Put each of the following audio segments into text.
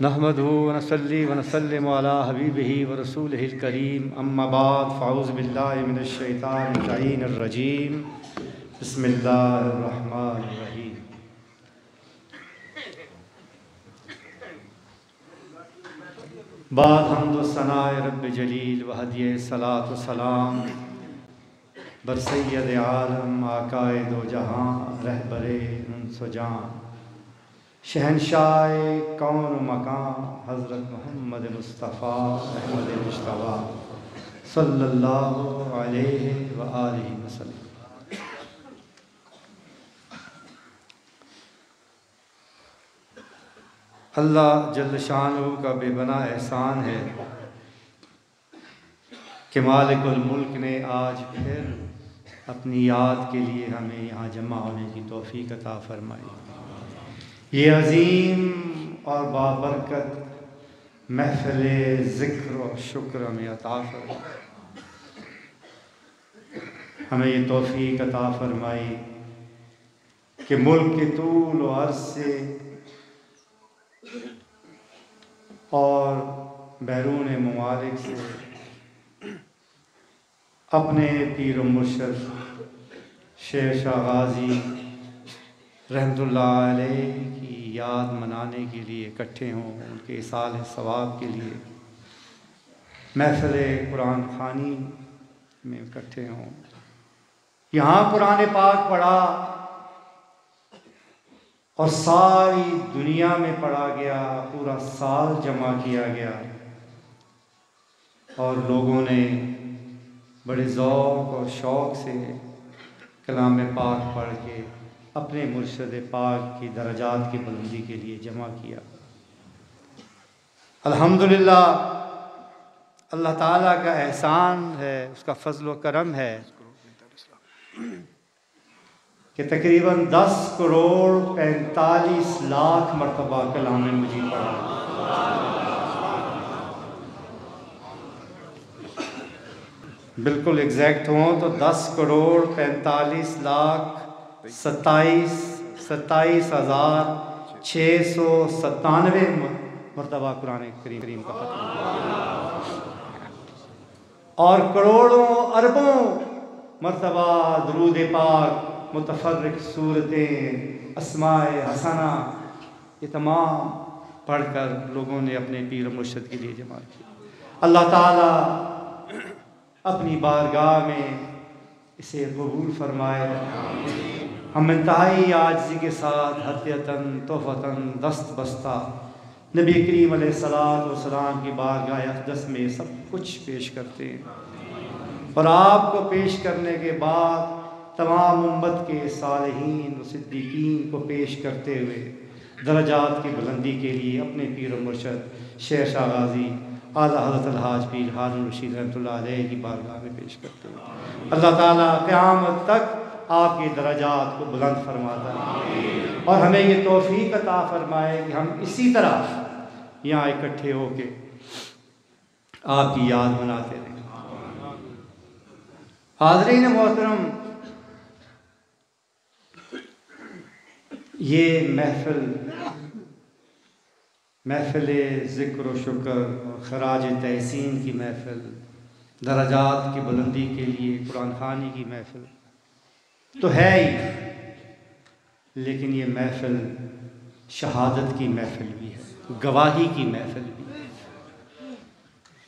नहमद वनसली वनसलम हबीब ही व रसूल करीम। अम्माबाद फ़ाउज़बिल्लिनशैतानरजीम बसमीम बाद हमदसनाए रब जलील वहदिय सलात सलाम। बरसैद आलम आकाए दो जहाँ, रहबर सजान शहनशाह कौन मकान हज़रत मोहम्मद मुस्तफ़ा अहमद मुशतबा सल्लल्लाहु अलैहि व आलिहि वसल्लम। अल्लाह जल शान का बेबना एहसान है कि मालिकुल मुल्क ने आज फिर अपनी याद के लिए हमें यहाँ जमा होने की तोफ़ी अता फरमाई। ये अजीम और बाबरकत महफिल ज़िक्र और शुक्र में अता हमें ये तोफ़ी अता फरमाई कि मुल्क के तूल और से और बैरून ममालिक से अपने पीर मुर्शद शेर शाह गाजी रहमतुल्लाह याद मनाने के लिए इकट्ठे हों, उनके साल सवाब के लिए। महफिल कुरान खानी में इकट्ठे हों। यहाँ कुरान पाक पढ़ा और सारी दुनिया में पढ़ा गया, पूरा साल जमा किया गया। और लोगों ने बड़े ज़ौक़ और शौक़ से कलाम पाक पढ़ के अपने मुर्शद पाक की दर्जात की बुलंदी के लिए जमा किया। अल्हम्दुलिल्लाह, अल्लाह ताला का एहसान है, उसका फजल करम है कि तकरीबन दस करोड़ पैंतालीस लाख मरतबा कलाम मजीद पढ़ा बिल्कुल एग्जैक्ट हों तो दस करोड़ पैंतालीस लाख सत्ताईस सत्ताईस हज़ार छः सौ सत्तानवे मरतबा कुरान करीम करीम का खत्म और करोड़ों, अरबों मरतबा दरूद पाक मुतफरक सूरतें, असमाए हसना, ये तमाम पढ़कर लोगों ने अपने पीर मुर्शद के लिए जमा किया। अल्लाह ताला अपनी बारगाह में इसे कबूल फरमाए। हम इंतहाई आजी के साथ हत्यतन तोहफ़ता दस्त बस्ता। नबी करीम सलाम की बारगाह अकदस में सब कुछ पेश करते हैं। और आपको पेश करने के बाद तमाम उम्मत के सालहीन सिद्दीकीन को पेश करते हुए दर्जात की बुलंदी के लिए अपने पीर मुर्शद शेर शाह गाजी, आला हज़रत अलहाज पीर हारून रशीद रहमत की बारगाह में पेश करते हैं। अल्लाह ताला क़यामत तक आपके दराजात को बुलंद फरमाता है। और हमें ये तोफ़ी अता फरमाए कि हम इसी तरह यहाँ इकट्ठे होके आपकी याद मनाते रहें। हाजरीन मोहतरम, ये महफिल महफिल ज़िक्र शुक्र और खराज तहसीन की महफिल, दराजात की बुलंदी के लिए, कुरान खानी की महफिल तो है ही। लेकिन ये महफिल शहादत की महफिल भी है, गवाही की महफिल भी है।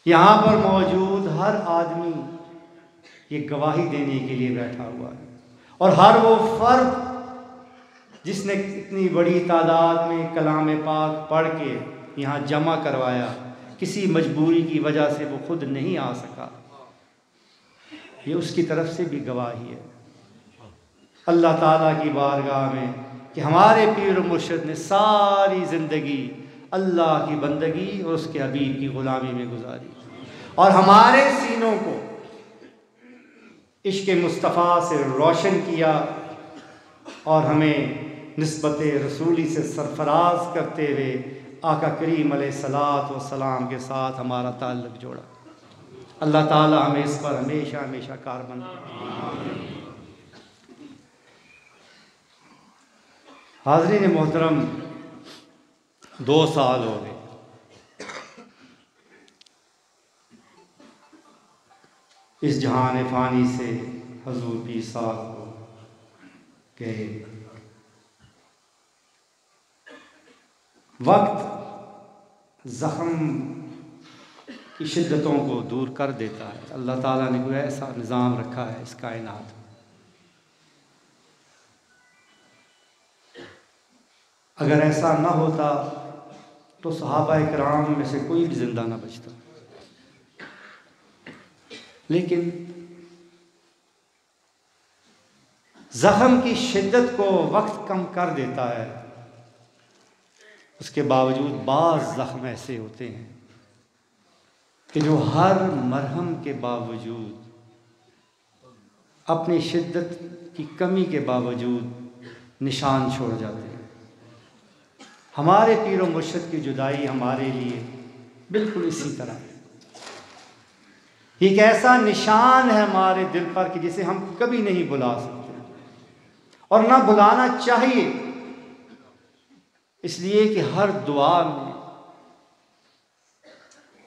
यहाँ पर मौजूद हर आदमी ये गवाही देने के लिए बैठा हुआ है। और हर वो फ़र्द जिसने इतनी बड़ी तादाद में कलाम पाक पढ़ के यहाँ जमा करवाया, किसी मजबूरी की वजह से वो खुद नहीं आ सका। ये उसकी तरफ़ से भी गवाही है। अल्लाह ताला की बारगाह में कि हमारे पीर मुर्शद ने सारी ज़िंदगी अल्लाह की बंदगी और उसके हबीब की ग़ुलामी में गुजारी। और हमारे सीनों को इश्क मुस्तफ़ा से रोशन किया और हमें नस्बत रसूली से सरफराज करते हुए आका करीम सलात व सलाम के साथ हमारा ताल्लुक़ जोड़ा। अल्लाह ताला हमें इस पर हमेशा हमेशा कारबंद हाजरीन मोहतरम दो साल हो गए। इस जहान फ़ानी से हजूर पी साहब को गए वक्त ज़ख्म की शिद्दतों को दूर कर देता है। अल्लाह ताला ने कोई ऐसा निज़ाम रखा है इस कायनात अगर ऐसा ना होता तो सहाबा कराम में से कोई भी ज़िंदा ना बचता। लेकिन ज़ख़म की शिद्दत को वक्त कम कर देता है, उसके बावजूद बाज़ ज़ख़म ऐसे होते हैं कि जो हर मरहम के बावजूद, अपनी शिद्दत की कमी के बावजूद निशान छोड़ जाते हैं। हमारे पीर मुर्शद की जुदाई हमारे लिए बिल्कुल इसी तरह है। एक ऐसा निशान है हमारे दिल पर कि जिसे हम कभी नहीं बुला सकते। और ना बुलाना चाहिए। इसलिए कि हर दुआ में,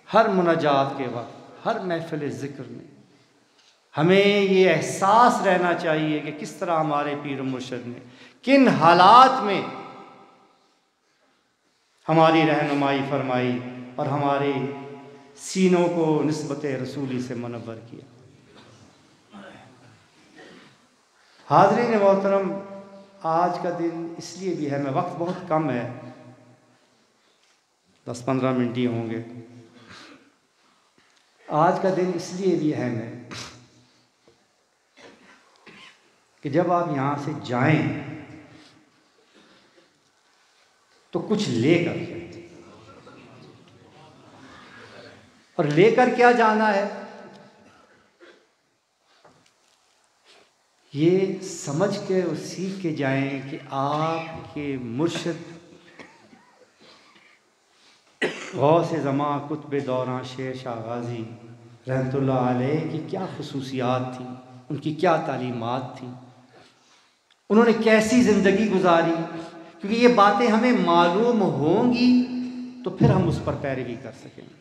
हर मुनाजात के वक्त, हर महफिल ज़िक्र में हमें ये एहसास रहना चाहिए कि किस तरह हमारे पीर मुर्शद ने, किन हालात में हमारी रहनुमाई फरमाई और हमारे सीनों को नस्बत रसूली से मनवर किया। हाजरीन मोहतरम, आज का दिन इसलिए भी है, मैं वक्त बहुत कम है, दस पंद्रह मिनट ही होंगे। आज का दिन इसलिए भी है मैं कि जब आप यहाँ से जाएँ तो कुछ लेकर और लेकर क्या जाना है? ये समझ के और सीख के जाएँ कि आपके मुर्शद गौ से ज़मा कुतब दौरान शेर शाह गाजी रहमत की क्या खसूसियात थी, उनकी क्या तालीमत थी, उन्होंने कैसी ज़िंदगी गुजारी क्योंकि ये बातें हमें मालूम होंगी तो फिर हम उस पर पैरवी कर सकेंगे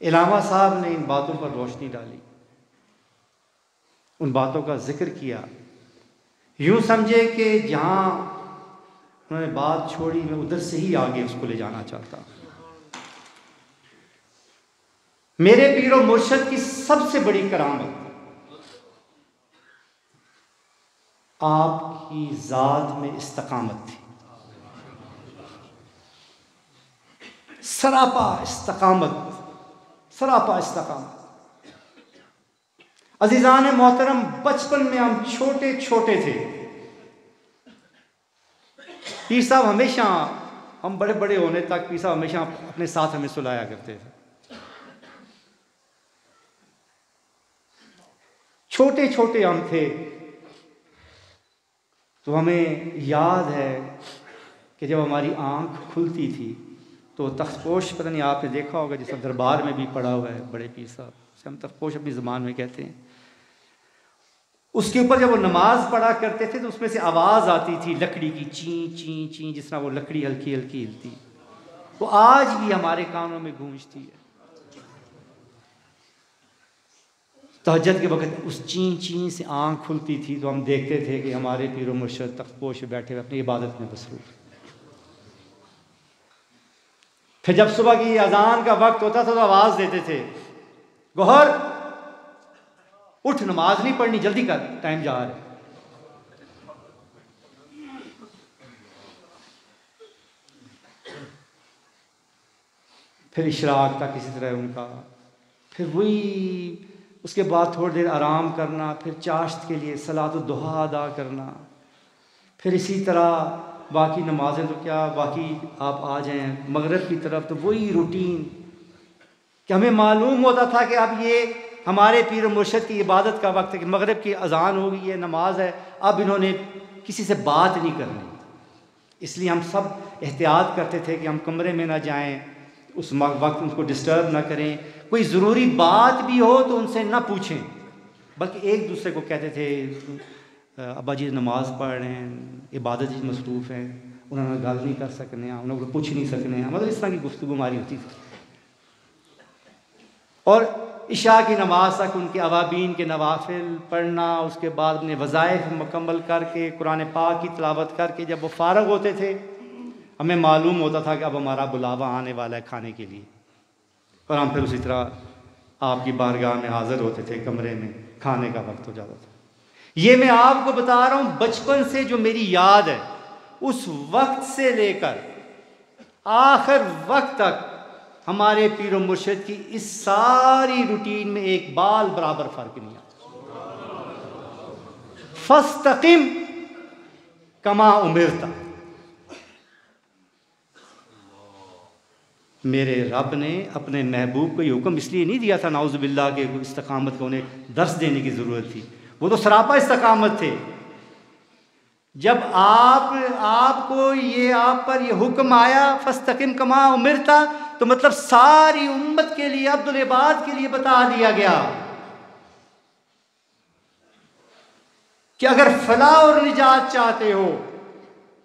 इलामा साहब ने इन बातों पर रोशनी डाली। उन बातों का ज़िक्र किया। यूँ समझे कि जहाँ उन्होंने बात छोड़ी, मैं उधर से ही आगे उसको ले जाना चाहता। मेरे पीरो मुर्शद की सबसे बड़ी करामत आपकी ज़ात में इस्तकामत थी। सरापा इस्तकामत सरापा इस्तकामत। अजीज़ान मोहतरम, बचपन में हम छोटे छोटे थे। पीर साहब हमेशा, हम बड़े बड़े होने तक पीर साहब हमेशा अपने साथ हमें सुलाया करते थे। छोटे छोटे हम थे। तो हमें याद है कि जब हमारी आँख खुलती थी तो तख्तपोश, पता नहीं आपने देखा होगा जिस दरबार में भी पड़ा हुआ है, बड़े पीर साहब हम तख्तपोश अपनी ज़बान में कहते हैं। उसके ऊपर जब वो नमाज़ पढ़ा करते थे तो उसमें से आवाज़ आती थी, लकड़ी की ची ची ची, जिस तरह वो लकड़ी हल्की हल्की हिलती। वो आज भी हमारे कानों में गूंजती है। तहजद के वक्त उस ची ची से आँख खुलती थी तो हम देखते थे कि हमारे पीर मुर्शद तख्तपोश बैठे हुए अपनी इबादत में मसरूफ। फिर जब सुबह की अजान का वक्त होता था तो आवाज़ देते थे, गोहर, उठ, नमाज़ नहीं पढ़नी, जल्दी कर, टाइम जा रहा है। फिर इशराक था किसी तरह उनका। फिर वही उसके बाद थोड़ी देर आराम करना, फिर चाश्त के लिए सलात दुहा अदा करना। फिर इसी तरह बाकी नमाजें तो क्या, बाकी आप आ जाएँ मगरब की तरफ़ तो वही रूटीन। कि हमें मालूम होता था कि अब ये हमारे पीर मुर्शद की इबादत का वक्त है कि मगरब की अजान हो गई है, नमाज़ है, अब इन्होंने किसी से बात नहीं करनी। इसलिए हम सब एहतियात करते थे कि हम कमरे में ना जाएँ उस वक्त उनको डिस्टर्ब ना करें। कोई ज़रूरी बात भी हो तो उनसे ना पूछें। बल्कि एक दूसरे को कहते थे अब्बा जी नमाज़ पढ़ रहे हैं, इबादत जी मसरूफ़ हैं, उन्होंने गल नहीं कर सकने, उन्होंने पूछ नहीं सकने। मतलब इस तरह की गुफ्तु हमारी होती थी। और इशा की नमाज़ तक उनके अवाबीन के नवाफिल पढ़ना, उसके बाद अपने वज़ाइफ मुकम्मल करके, कुरान पाक की तलावत करके जब वो फ़ारग होते थे हमें मालूम होता था कि अब हमारा बुलावा आने वाला है खाने के लिए। और हम फिर उसी तरह आपकी बारगाह में हाज़िर होते थे, कमरे में, खाने का वक्त हो जाता था। ये मैं आपको बता रहा हूँ, बचपन से जो मेरी याद है, उस वक्त से लेकर आखिर वक्त तक हमारे पीर मुर्शद की इस सारी रूटीन में एक बाल बराबर फ़र्क नहीं आता। फस्तकिम कमा उमिरता। मेरे रब ने अपने महबूब को ये हुक्म इसलिए नहीं दिया था नाउज़बिल्ला के इस्तकामत को उन्हें दर्श देने की ज़रूरत थी। वो तो सरापा इस्तकामत थे। जब आप, आपको ये, आप पर ये हुक्म आया, फस्तकिम कमा उमिरता तो मतलब सारी उम्मत के लिए, अब्दुल इबाद के लिए बता दिया गया। कि अगर फला और निजात चाहते हो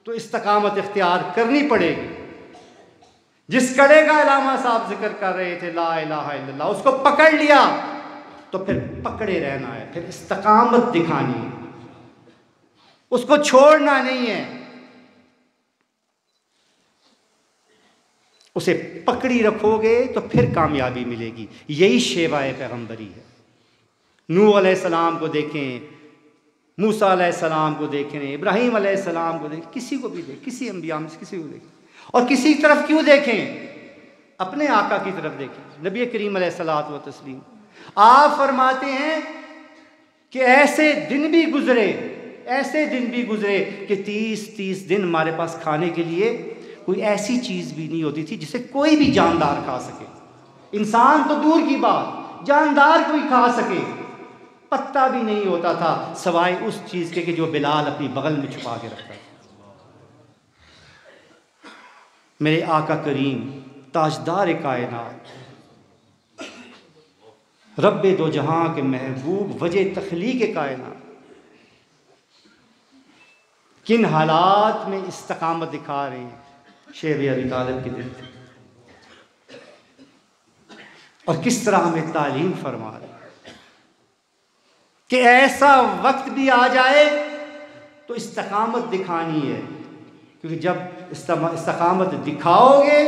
तो इस्तकामत इख्तियार करनी पड़ेगी। जिस कड़े का अलामा साहब ज़िक्र कर रहे थे, ला इल्लल्लाह, उसको पकड़ लिया तो फिर पकड़े रहना है, फिर इस्तकामत दिखानी है। उसको छोड़ना नहीं है। उसे पकड़ी रखोगे तो फिर कामयाबी मिलेगी। यही शेवाए पैगंबरी है। नू सलाम को देखें, मूसा सलाम को देखें, इब्राहिम सलाम को देखें, किसी को भी देखें, किसी अम्बिया में किसी को देखें। और किसी तरफ़ क्यों देखें? अपने आका की तरफ़ देखें। नबी करीम सलात व तस्लीम आप फरमाते हैं कि ऐसे दिन भी गुजरे, ऐसे दिन भी गुजरे कि तीस तीस दिन हमारे पास खाने के लिए कोई ऐसी चीज़ भी नहीं होती थी जिसे कोई भी जानदार खा सके। इंसान तो दूर की बात, जानदार कोई खा सके। पत्ता भी नहीं होता था, सवाए उस चीज़ के कि जो बिलाल अपनी बगल में छुपा के रखता था। मेरे आका करीम, ताजदार कायनात। रब दो जहाँ के महबूब, वजह तखलीक कायनात। किन हालात में इस्तकामत दिखा रहे हैं? शेर अली तालब के दिल और किस तरह हमें तालीम फरमा रहे कि ऐसा वक्त भी आ जाए तो इस्तकामत दिखानी है। क्योंकि जब इस्तकामत दिखाओगे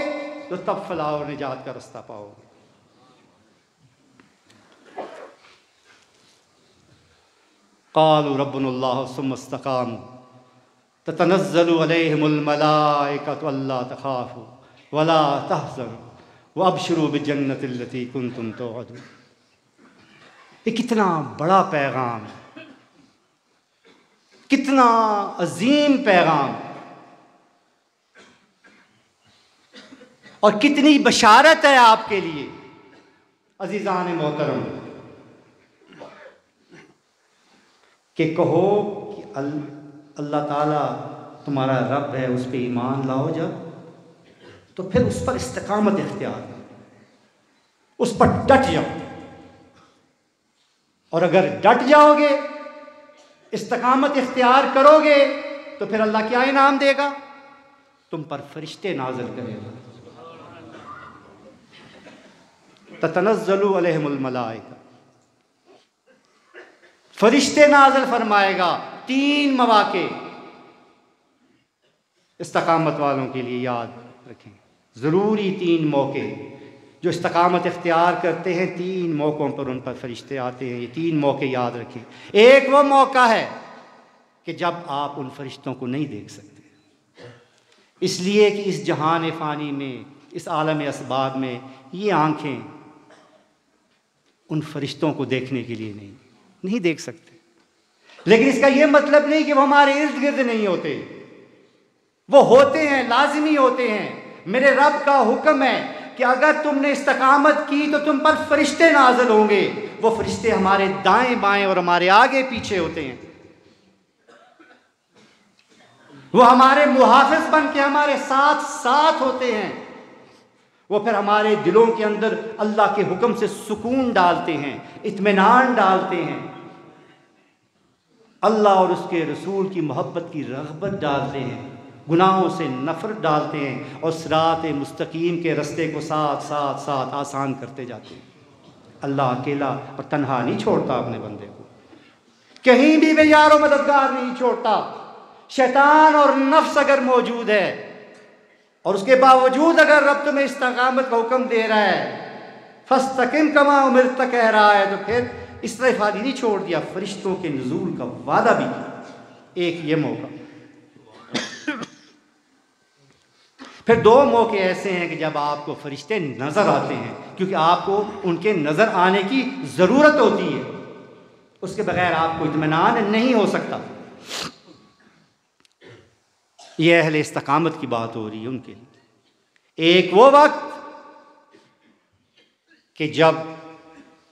तो तब फलाह और निजात का रास्ता पाओगे। कालू रबनल्ला सुमस्तकाम ततनज़लमलाकत अल्ला तखाफ़, वला तहजन व अबशरू बजन्नतलती कुन तुम तो ये कितना बड़ा पैगाम कितना अजीम पैगाम और कितनी बशारत है आपके लिए। अजीज़ान मोहतरम, कि कहो कि अल्लाह ताला तुम्हारा रब है, उस पर ईमान लाओ जब तो फिर उस पर इस्तकामत इख्तियार उस पर डट जाओ। और अगर डट जाओगे, इस्तकामत इख्तियार करोगे तो फिर अल्लाह क्या इनाम देगा? तुम पर फरिश्ते नाजल करेगा। ततनज़लमलाइका फरिश्ते नाजल फरमाएगा, तीन मौाक़े इस्तकामत वालों के लिए याद रखें। ज़रूरी तीन मौके। जो इस्तकामत इख्तियार करते हैं, तीन मौक़ों पर उन पर फरिश्ते आते हैं। ये तीन मौके याद रखें। एक वो मौका है कि जब आप उन फरिश्तों को नहीं देख सकते। इसलिए कि इस जहान फ़ानी में, इस आलम इसबाब में ये आँखें उन फरिश्तों को देखने के लिए नहीं। नहीं देख सकते। लेकिन इसका यह मतलब नहीं कि वो हमारे इर्द गिर्द नहीं होते। वो होते हैं, लाजमी होते हैं। मेरे रब का हुक्म है कि अगर तुमने इस्तकामत की तो तुम पर फरिश्ते नाजल होंगे। वो फरिश्ते हमारे दाएँ बाएँ और हमारे आगे पीछे होते हैं। वो हमारे मुहाफिज बन के हमारे साथ साथ होते हैं। वो फिर हमारे दिलों के अंदर अल्लाह के हुक्म से सुकून डालते हैं, इत्मीनान डालते हैं। अल्लाह और उसके रसूल की मोहब्बत की रगबत डालते हैं, गुनाहों से नफ़रत डालते हैं और सरात मुस्तकीम के रस्ते को साथ साथ साथ आसान करते जाते हैं। अल्लाह अकेला और तनहा नहीं छोड़ता अपने बंदे को। कहीं भी वे यारो मददगार नहीं छोड़ता। शैतान और नफ्स अगर मौजूद है और उसके बावजूद अगर रब तुम्हें इस्तकामत का हुक्म दे रहा है फस तकिम कमा उम्र तक कह रहा है तो फिर इस तरह खाली नहीं छोड़ दिया, फरिश्तों के नजूल का वादा भी किया। एक ये मौका। फिर दो मौके ऐसे हैं कि जब आपको फरिश्ते नज़र आते हैं, क्योंकि आपको उनके नज़र आने की ज़रूरत होती है, उसके बगैर आपको इतमान नहीं हो सकता। ये अहल इस्तकामत की बात हो रही है उनके लिए। एक वो वक्त कि जब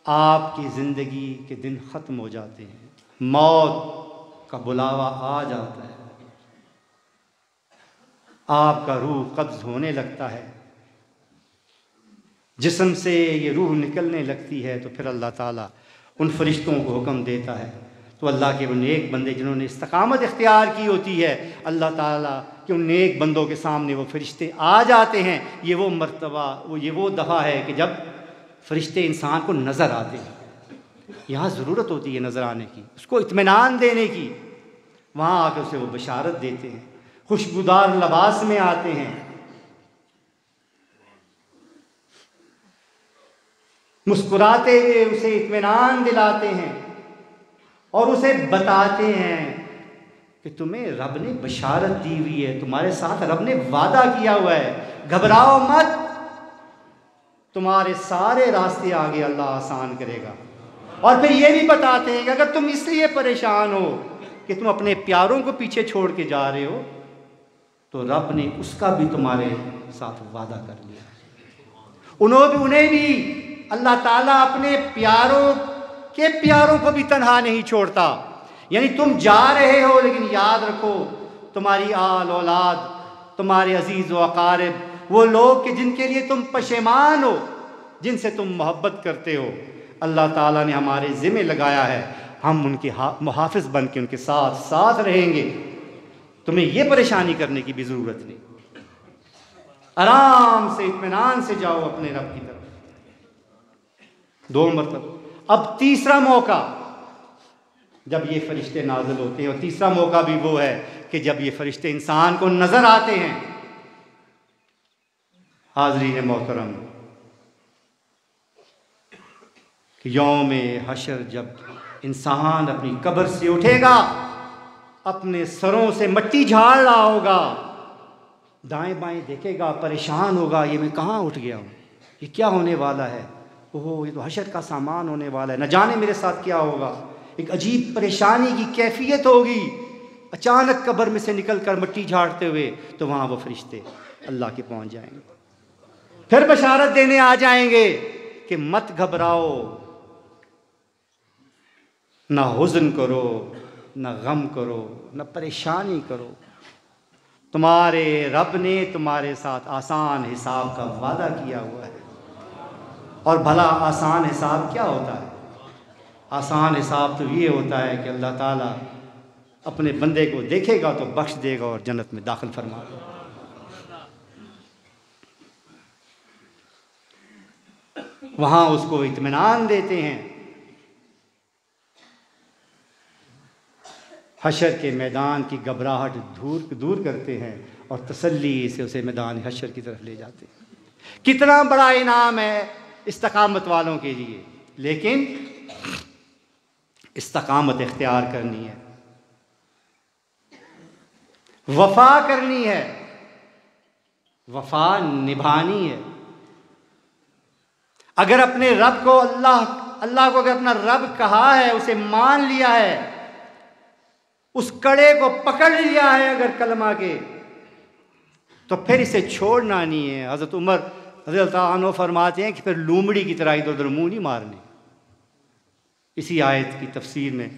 आपकी ज़िंदगी के दिन ख़त्म हो जाते हैं, मौत का बुलावा आ जाता है, आपका रूह कब्ज़ होने लगता है, जिसम से ये रूह निकलने लगती है तो फिर अल्लाह ताला उन फरिश्तों को हुक्म देता है तो अल्लाह के वो नेक बंदे जिन्होंने इस्तकामत इख्तियार की होती है, अल्लाह ताला के उन नेक बंदों के सामने वो फरिश्ते आ जाते हैं। ये वो मर्तबा, वो ये वो दफ़ा है कि जब फरिश्ते इंसान को नज़र आते हैं। यहाँ ज़रूरत होती है नज़र आने की, उसको इत्मीनान देने की। वहाँ आकर उसे वो बशारत देते हैं, खुशबूदार लबास में आते हैं। मुस्कुराते हुए उसे इत्मीनान दिलाते हैं। और उसे बताते हैं कि तुम्हें रब ने बशारत दी हुई है, तुम्हारे साथ रब ने वादा किया हुआ है। घबराओ मत। तुम्हारे सारे रास्ते आगे अल्लाह आसान करेगा। और फिर ये भी बताते हैं कि अगर तुम इसलिए परेशान हो कि तुम अपने प्यारों को पीछे छोड़ के जा रहे हो तो रब ने उसका भी तुम्हारे साथ वादा कर लिया उन्होंने उन्हें भी अल्लाह ताला अपने प्यारों के प्यारों को भी तनहा नहीं छोड़ता। यानी तुम जा रहे हो, लेकिन याद रखो, तुम्हारी आल औलाद, तुम्हारे अज़ीज़ व अकारब, वो लोग कि जिनके लिए तुम पशेमान हो, जिनसे तुम मोहब्बत करते हो। अल्लाह ताला ने हमारे ज़िम्मे लगाया है। हम उनके मुहाफ़ बन के उनके साथ साथ रहेंगे। तुम्हें यह परेशानी करने की भी ज़रूरत नहीं। आराम से इतमान से जाओ अपने रब की तरफ़। दो मतलब अब तीसरा मौका। जब ये फरिश्ते नाजल होते हैं, और तीसरा मौका भी वो है कि जब ये फरिश्ते इंसान को नज़र आते हैं। हाजरीन मोहतरम, कि यौम हशर जब इंसान अपनी कब्र से उठेगा, अपने सरों से मट्टी झाड़ रहा होगा, दाएँ बाएँ देखेगा, परेशान होगा, ये मैं कहाँ उठ गया हूँ? ये क्या होने वाला है? ओह, ये तो हशर का सामान होने वाला है। न जाने मेरे साथ क्या होगा। एक अजीब परेशानी की कैफियत होगी। अचानक कब्र में से निकल कर मट्टी झाड़ते हुए तो वहाँ वो फरिश्ते अल्लाह के पहुँच जाएँगे। फिर बशारत देने आ जाएँगे कि मत घबराओ। ना हुजन करो, ना गम करो, न परेशानी करो। तुम्हारे रब ने तुम्हारे साथ आसान हिसाब का वादा किया हुआ है। और भला आसान हिसाब क्या होता है? आसान हिसाब तो ये होता है कि अल्लाह ताला अपने बंदे को देखेगा तो बख्श देगा और जन्नत में दाखिल फरमा वहाँ उसको इत्मीनान देते हैं। हशर के मैदान की घबराहट दूर दूर करते हैं और तसल्ली से उसे मैदान हशर की तरफ़ ले जाते हैं। कितना बड़ा इनाम है इस्तकामत वालों के लिए। लेकिन इस्तकामत इख्तियार करनी है। वफा करनी है। वफा निभानी है। अगर अपने रब को अल्लाह अल्लाह को अगर अपना रब कहा है, उसे मान लिया है, उस कड़े को पकड़ लिया है अगर कलमा के तो फिर इसे छोड़ना नहीं है। हज़रत उमर हज़रत फरमाते हैं कि फिर लूमड़ी की तरह इधर उधर मुँह नहीं मारने। इसी आयत की तफसीर में।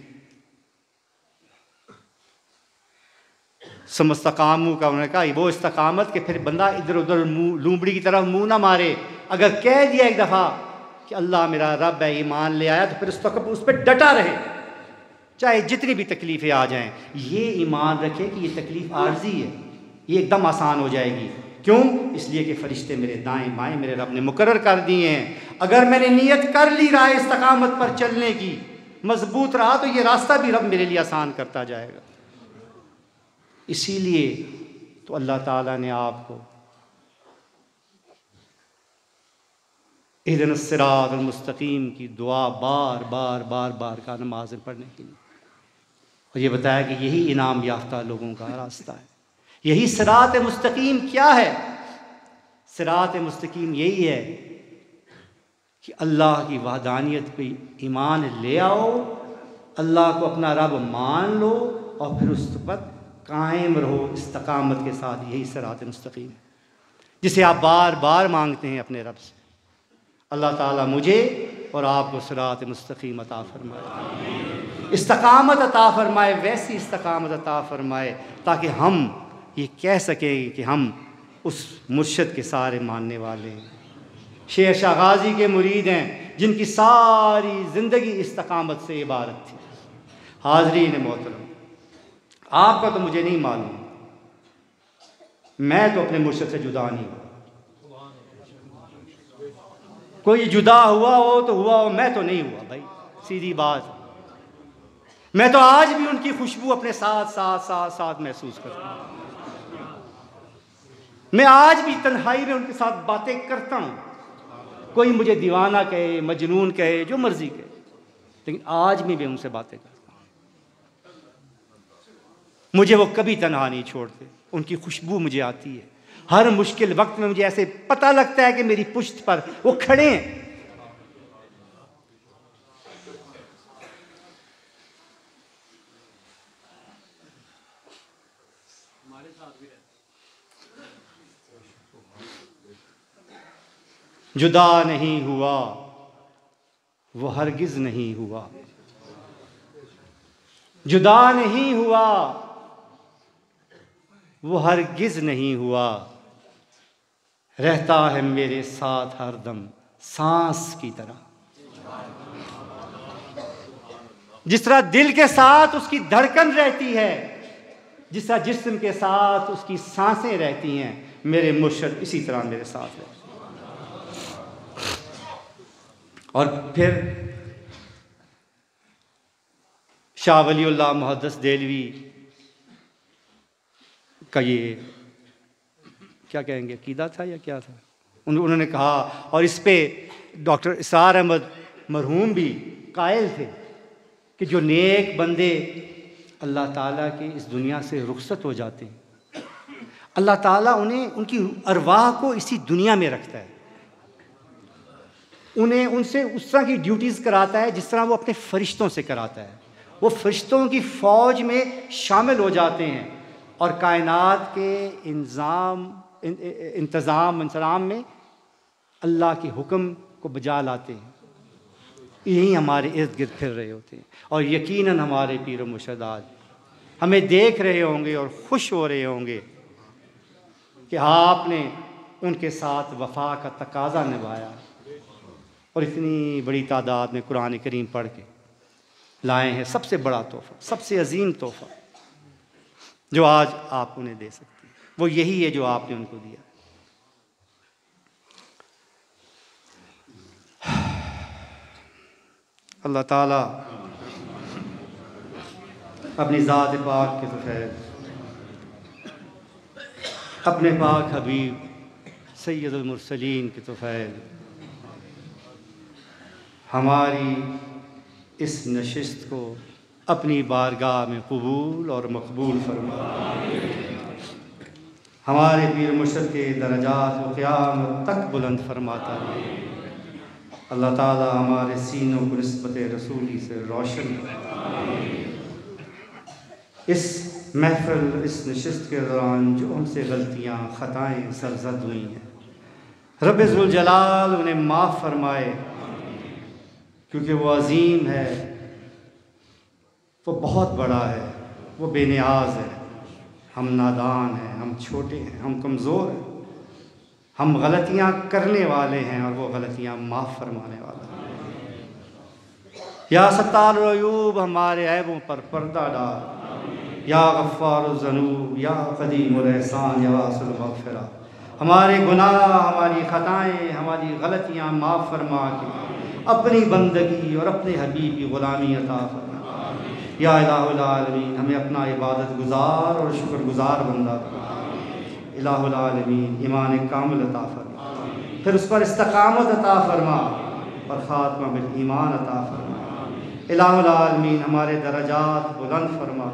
समस्तकामू का उन्होंने कहा वो इस्तकामत के फिर बंदा इधर उधर मुँह, लूमड़ी की तरफ़ मुँह ना मारे। अगर कह दिया एक दफ़ा कि अल्लाह मेरा रब है, ईमान ले आया तो फिर उस तक उस पर डटा रहे। चाहे जितनी भी तकलीफ़ें आ जाएँ, ये ईमान रखे कि ये तकलीफ़ आर्जी है। ये एकदम आसान हो जाएगी। क्यों? इसलिए कि फ़रिश्ते मेरे दाएँ बाएँ मेरे रब ने मुकर कर दिए हैं। अगर मैंने नीयत कर ली रहा इस्तकामत पर चलने की, मज़बूत रहा तो ये रास्ता भी रब मेरे लिए आसान करता जाएगा। इसीलिए तो अल्लाह ताला ने आपको ईदन मुस्तकीम की दुआ बार बार बार बार का नमाज़ पढ़ने के लिए। और ये बताया कि यही इनाम याफ्ता लोगों का रास्ता है। यही सरात मुस्तकीम क्या है? सरात मुस्तकीम यही है कि अल्लाह की वादानियत पे ईमान ले आओ, अल्लाह को अपना रब मान लो और फिर उस पर कायम रहो, इस्तकामत के साथ यही सरात मुस्तकीम जिसे आप बार बार मांगते हैं अपने रब से। अल्लाह ताला मुझे और आपको सरात मुस्तकीम अता फरमाए। इस्तकामत अता फरमाए, वैसी इस्तकामत अता फरमाए ताकि हम ये कह सकें कि हम उस मुर्शद के सारे मानने वाले हैं। शेर शाह गाजी के मुरीद हैं, जिनकी सारी ज़िंदगी इस्तकामत से इबारत थी। हाजरी ने मोहतरम, आपका तो मुझे नहीं मालूम। मैं तो अपने मुर्शद से जुदा नहीं हूँ। कोई जुदा हुआ हो तो हुआ हो, मैं तो नहीं हुआ भाई, सीधी बात। मैं तो आज भी उनकी खुशबू अपने साथ साथ साथ साथ महसूस करता हूँ। मैं आज भी तन्हाई में उनके साथ बातें करता हूँ। कोई मुझे दीवाना कहे, मजनून कहे, जो मर्ज़ी कहे। लेकिन आज भी मैं उनसे बातें करता हूँ। मुझे वो कभी तनहा नहीं छोड़ते। उनकी खुशबू मुझे आती है। हर मुश्किल वक्त में मुझे ऐसे पता लगता है कि मेरी पुश्त पर वो खड़े हैं। जुदा नहीं हुआ, वो हरगिज नहीं हुआ। जुदा नहीं हुआ, वो हरगिज नहीं हुआ। रहता है मेरे साथ हरदम सांस की तरह। जिस तरह दिल के साथ उसकी धड़कन रहती है, जिस तरह जिस्म के साथ उसकी साँसें रहती हैं, मेरे मुर्शद इसी तरह मेरे साथ है। और फिर शाह वली मुहदस देलवी का ये क्या कहेंगे कीदा था या क्या था? उन, उन्होंने कहा और इस पर डॉक्टर इसार अहमद मरहूम भी कायल थे कि जो नेक बंदे अल्लाह ताला के इस दुनिया से रुखसत हो जाते हैं। अल्लाह ताला उन्हें उनकी अरवाह को इसी दुनिया में रखता है। उन्हें, उनसे उस तरह की ड्यूटीज़ कराता है, जिस तरह वो अपने फरिश्तों से कराता है। वो फरिश्तों की फ़ौज में शामिल हो जाते हैं और कायनात के इंज़ाम इंतज़ाम इंसलाम में अल्लाह के हुक्म को बजा लाते हैं। यही हमारे इर्द गिर्द फिर रहे होते हैं। और यकीनन हमारे पीर मुशदाद हमें देख रहे होंगे और खुश हो रहे होंगे कि आपने उनके साथ वफा का तकाजा निभाया। और इतनी बड़ी तादाद में कुरान करीम पढ़ के लाए हैं सबसे बड़ा तोहफ़ा, सबसे अजीम तोहफ़ा जो आज आप उन्हें दे सकते हैं। वो यही है जो आपने उनको दिया। अल्लाह ताला अपनी ज़ात पाक के तोफ़ैल अपने पाक हबीब सैदुलमरसलिन के तोफ़ैल हमारी इस नशस्त को अपनी बारगाह में कबूल और मकबूल फरमा। हमारे पीर मुर्शद के दर्जात क़्याम तक बुलंद फरमाता है। अल्लाह ताला हमारे सीनों को नस्बत रसूली से रोशन इस महफिल, इस नशस्त के दौरान जो उनसे गलतियाँ, ख़ताएँ सरजद हुई हैं रब जलाल उन्हें माफ़ फरमाए। क्योंकि वो अजीम है, वो बहुत बड़ा है, वो बेनियाज है। हम नादान हैं, हम छोटे हैं, हम कमज़ोर हैं। हम गलतियाँ करने वाले हैं और वो गलतियाँ माफ़ फरमाने वाला है। या सतारूब हमारे ऐबों पर पर्दा डाल। या गफ़ार जनूब, या कदीम एहसान, या हमारे गुनाह, हमारी ख़ताएँ, हमारी गलतियाँ माफ़ फरमा के। अपनी बंदगी और अपने हबीब की ग़ुलामी अता फरमा या इलामीन हमें अपना इबादत गुजार और शुक्रगुजार बंदा इलामीन ईमान कामिल अता फरमा फिर उस पर इस्तकामत अता फरमा और ख़ात्मा बिल ईमान अता फरमा इलामीन हमारे दर्जात बुलंद फरमा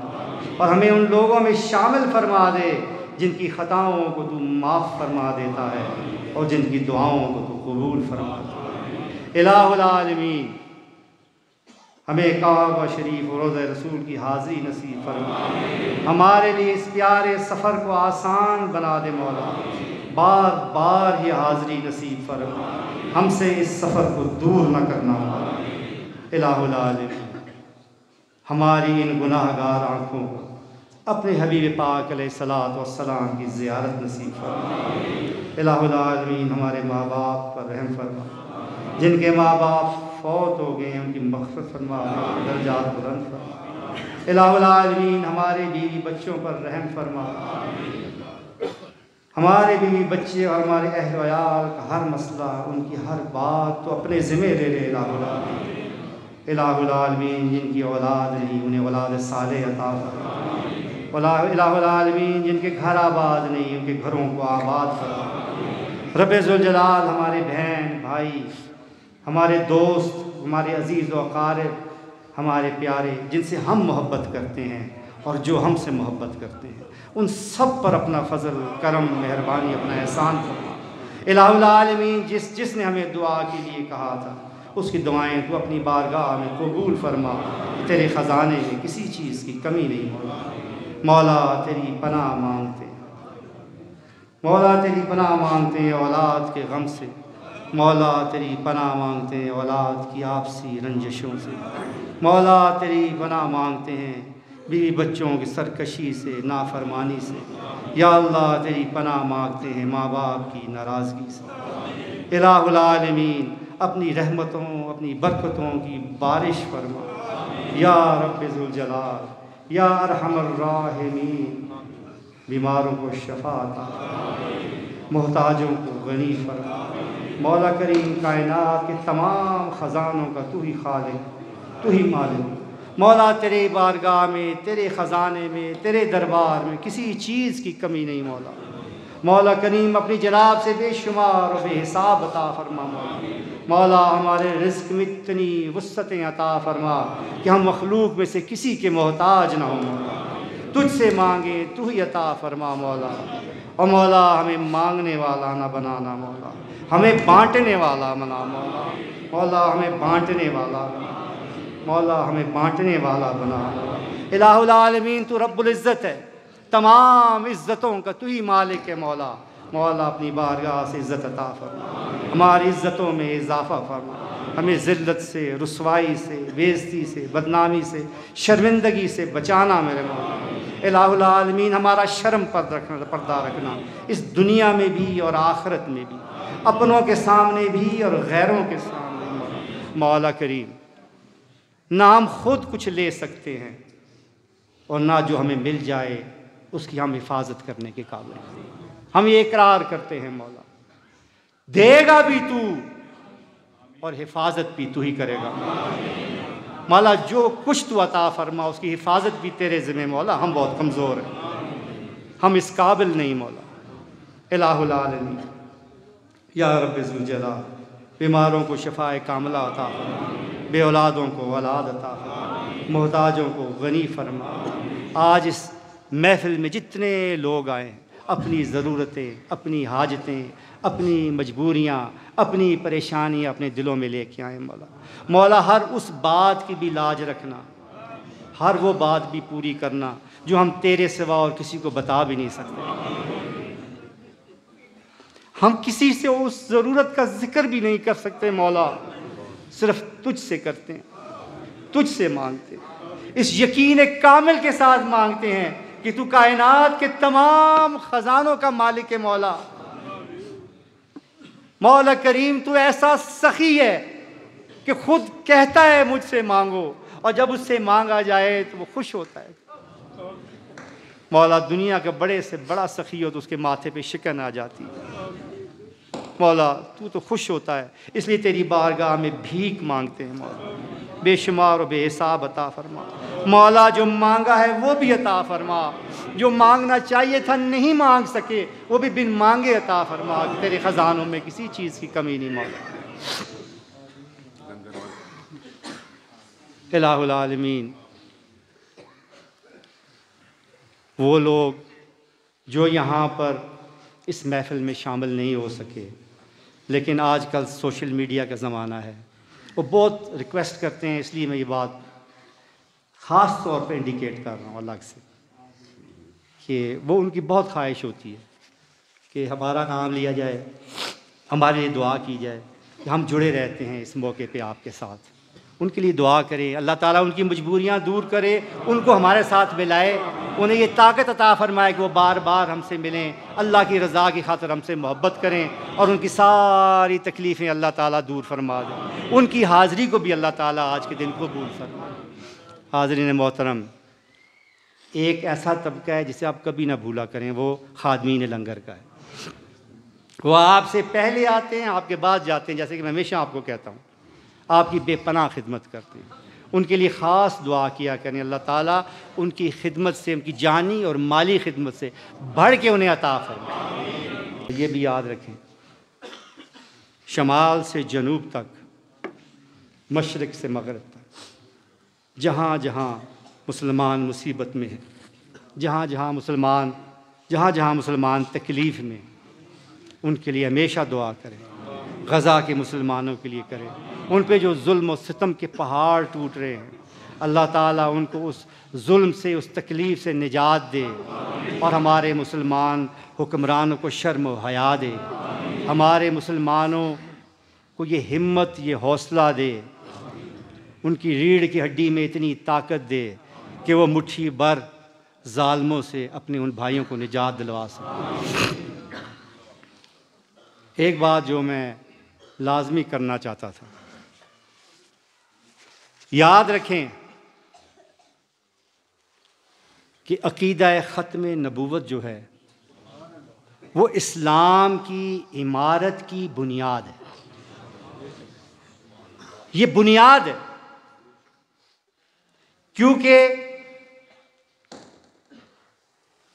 और हमें उन लोगों में शामिल फरमा दे जिनकी ख़ताओं को तू माफ़ फरमा देता है और जिनकी दुआओं को तू कबूल फरमा इलामीन हमें काबा शरीफ और रोज़ रसूल की हाज़िरी नसीब फरमा। हमारे लिए इस प्यारे सफ़र को आसान बना दे मौला। बार बार ये हाज़िरी नसीब फरमा। हमसे इस सफ़र को दूर न करना मौला। इलामीन हमारी इन गुनाहगार आँखों को अपने हबीब पाक सलात सलाम की ज़्यारत नसीब फरमा। हमारे माँ बाप पर रहम फरमा। जिनके माँ बाप फौत हो गए उनकी मकसद फरमा दर्जात बुलंद फरमा। हमारे बीवी बच्चों पर रहम फरमा। हमारे बीवी बच्चे और हमारे अहल का हर मसला, उनकी हर बात तो अपने ज़िम्मे ले ले इलामीन जिनकी औलाद नहीं, उन्हें औलाद साल अता जिनके घर आबाद नहीं, उनके घरों को आबाद फरमा। रबेज़ुलजलाल हमारे बहन, भाई हमारे दोस्त, हमारे अज़ीज़ व हमारे प्यारे, जिनसे हम मोहब्बत करते हैं और जो हमसे मोहब्बत करते हैं, उन सब पर अपना फ़ज़ल, करम, मेहरबानी, अपना एहसान फरमा। इलामीन जिस, जिसने हमें दुआ के लिए कहा था, उसकी दुआएँ तो अपनी बारगाह में कबूल फरमा, तेरे ख़जाने में किसी चीज़ की कमी नहीं मौला मौला तेरी पनाह मांगते। मौला तेरी पनाह मांगते औलाद के गम से। मौला तेरी पना मांगते हैं, औलाद की आपसी रंजशों से। मौला तेरी पना मांगते हैं, बीवी बच्चों की सरकशी से, नाफरमानी से। या अल्लाह तेरी पना मांगते हैं माँ बाप की नाराज़गी से। इलामीन अपनी रहमतों, अपनी बरकतों की बारिश फरमा। या रबाल या अरहमर्राहमीन बीमारों को शफा शफाता मोहताजों को गनी फरमा। मौला करीम कायनात के तमाम ख़जानों का तू ही खाले तू ही मालिक। मौला तेरे बारगाह में, तेरे ख़जाने में, तेरे दरबार में किसी चीज़ की कमी नहीं मौला। मौला करीम अपनी जनाब से बेशुमार और बेहिसाब अता फरमा, मौला। मौला हमारे रिस्क में इतनी वसतें अता फरमा कि हम मखलूक में से किसी के मोहताज ना हो, मौला। तुझसे मांगे, तू ही अता फरमा, मौला। और मौला हमें मांगने वाला ना बनाना, मौला। हमें बांटने वाला मना मौला मौला हमें बांटने वाला, मौला हमें बांटने वाला बना। इलामीन तो रब्बुल्ज़त है। तमाम इज़्ज़तों का तू ही मालिक है, मौला। मौला अपनी बारगाह से इज़्ज़त अता फरमा। हमारी इज़्ज़तों में इजाफ़ा फरमा। हमें ज़िल्लत से, रसवाई से बेजती से, बदनामी से, शर्मिंदगी से बचाना मेरे मौला। इलामीन हमारा शर्म पर रखना पर्दा रखना। इस दुनिया में भी और आखरत में भी। अपनों के सामने भी और गैरों के सामने भी। मौला करीम, ना हम खुद कुछ ले सकते हैं और ना जो हमें मिल जाए, उसकी हम हिफाजत करने के काबिल हम ये इकरार करते हैं, मौला। देगा भी तू और हिफाजत भी तू ही करेगा। मौला, जो कुछ तू अता फरमा, उसकी हिफाजत भी तेरे ज़िम्मे, मौला। हम बहुत कमज़ोर हैं। हम इस काबिल नहीं, मौला। इलामी या रबाल बीमारों को शफा कामला अता बे औलादों को औलाद अता, मोहताजों को गनी फरमा। आज इस महफिल में जितने लोग आए, अपनी ज़रूरतें, अपनी हाजतें, अपनी मजबूरियाँ, अपनी परेशानियाँ अपने दिलों में लेके आए मौला। मौला, हर उस बात की भी लाज रखना, हर वो बात भी पूरी करना जो हम तेरे सिवा और किसी को बता भी नहीं सकते। हम किसी से उस ज़रूरत का ज़िक्र भी नहीं कर सकते, मौला। सिर्फ़ तुझ से करते हैं तुझ से मांगते हैं। इस यकीन कामिल के साथ मांगते हैं कि तू कायनात के तमाम ख़जानों का मालिक है, मौला। मौला करीम, तू ऐसा सखी है कि खुद कहता है मुझसे मांगो, और जब उससे मांगा जाए तो वो खुश होता है। मौला, दुनिया का बड़े से बड़ा सखी हो तो उसके माथे पे शिकन आ जाती है। मौला, तू तो खुश होता है। इसलिए तेरी बारगाह में भीख मांगते हैं मौला। बेशुमार और बेहिसाब अता फरमा। मौला जो मांगा है, वो भी अता फरमा। जो मांगना चाहिए था, नहीं मांग सके, वो भी बिन मांगे अता फरमा। तेरे ख़जानों में किसी चीज़ की कमी नहीं मौला। इलामीन वो लोग जो यहाँ पर इस महफ़िल में शामिल नहीं हो सके लेकिन आजकल सोशल मीडिया का ज़माना है। वो बहुत रिक्वेस्ट करते हैं, इसलिए मैं ये बात ख़ास तौर पे इंडिकेट कर रहा हूँ अलग से, कि वो उनकी बहुत ख्वाहिश होती है कि हमारा नाम लिया जाए, हमारे लिए दुआ की जाए कि हम जुड़े रहते हैं इस मौके पे आपके साथ। उनके लिए दुआ करें। अल्लाह ताला उनकी मजबूरियाँ दूर करे, उनको हमारे साथ मिलाए। उन्हें ये ताकत अता फरमाए कि वो बार बार हमसे मिलें। अल्लाह की रज़ा की खातर हमसे मोहब्बत करें और उनकी सारी तकलीफ़ें अल्लाह ताला दूर फरमा दें। उनकी हाज़िरी को भी अल्लाह ताला आज के दिन कबूल फरमा हाजरीन मोहतरम, एक ऐसा तबका है जिसे आप कभी ना भूला करें, वो खादमीन लंगर का है। वो आपसे पहले आते हैं, आपके बाद जाते हैं। जैसे कि मैं हमेशा आपको कहता हूँ आपकी बेपनाह खिदमत करते हैं। उनके लिए ख़ास दुआ किया करें अल्लाह ताला, उनकी खिदमत से, उनकी जानी और माली खिदमत से बढ़ के उन्हें अता फरमाए। ये भी याद रखें, शमाल से जनूब तक, मशरक़ से मगरब तक, जहाँ जहाँ मुसलमान मुसीबत में है, जहाँ जहाँ मुसलमान, जहाँ जहाँ मुसलमान तकलीफ़ में उनके लिए हमेशा दुआ करें। गज़ा के मुसलमानों के लिए करें। उन पर जो जुल्म और सितम के पहाड़ टूट रहे हैं। अल्लाह ताला उनको उस जुल्म से, उस तकलीफ़ से निजात दे और हमारे मुसलमान हुक्मरानों को शर्म हया दे। हमारे मुसलमानों को ये हिम्मत, ये हौसला दे। उनकी रीढ़ की हड्डी में इतनी ताकत दे कि वो मुट्ठी भर ालमों से अपने उन भाइयों को निजात दिलवा सकें। एक बात जो मैं लाजमी करना चाहता था। याद रखें कि अकीदा ख़त्म नबूवत जो है, वो इस्लाम की इमारत की बुनियाद है। ये बुनियाद है, क्योंकि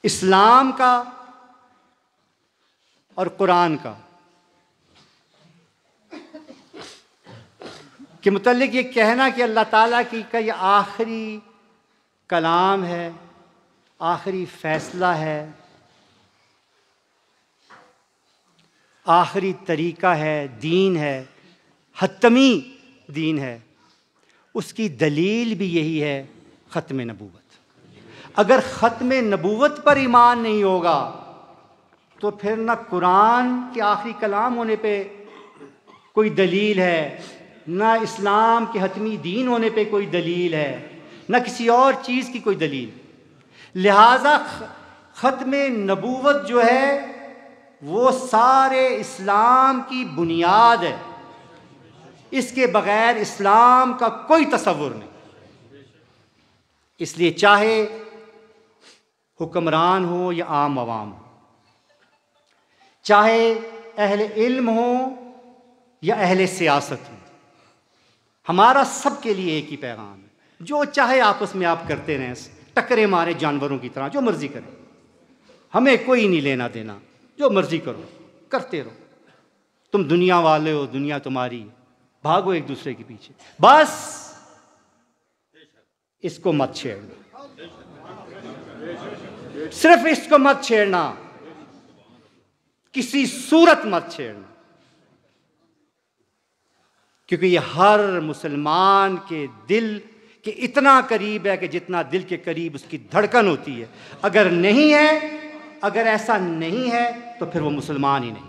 इस्लाम का और कुरान का कि मतलब ये कहना कि अल्लाह ताला की का ये आखिरी कलाम है, आखिरी फ़ैसला है, आखिरी तरीका है, दीन है, हतमी दीन है। उसकी दलील भी यही है, ख़त्म नबूवत। अगर ख़त्म नबूवत पर ईमान नहीं होगा तो फिर ना कुरान के आखिरी कलाम होने पे कोई दलील है ना इस्लाम के हतमी दीन होने पे कोई दलील है, ना किसी और चीज़ की कोई दलील। लिहाजा ख़त्म नबूवत जो है, वो सारे इस्लाम की बुनियाद है। इसके बग़ैर इस्लाम का कोई तस्वुर नहीं। इसलिए चाहे हुक्मरान हो या आम आवाम हो, चाहे अहल इल्म हो या अहल सियासत हो हमारा सबके लिए एक ही पैगाम है। जो चाहे आपस में आप करते रहें, टकरे मारे जानवरों की तरह, जो मर्ज़ी करें। हमें कोई नहीं लेना देना। जो मर्ज़ी करो, करते रहो। तुम दुनिया वाले हो, दुनिया तुम्हारी भागो एक दूसरे के पीछे। बस इसको मत छेड़ना। सिर्फ़ इसको मत छेड़ना। किसी सूरत मत छेड़ना। क्योंकि ये हर मुसलमान के दिल के इतना करीब है कि जितना दिल के करीब उसकी धड़कन होती है। अगर नहीं है, अगर ऐसा नहीं है तो फिर वो मुसलमान ही नहीं।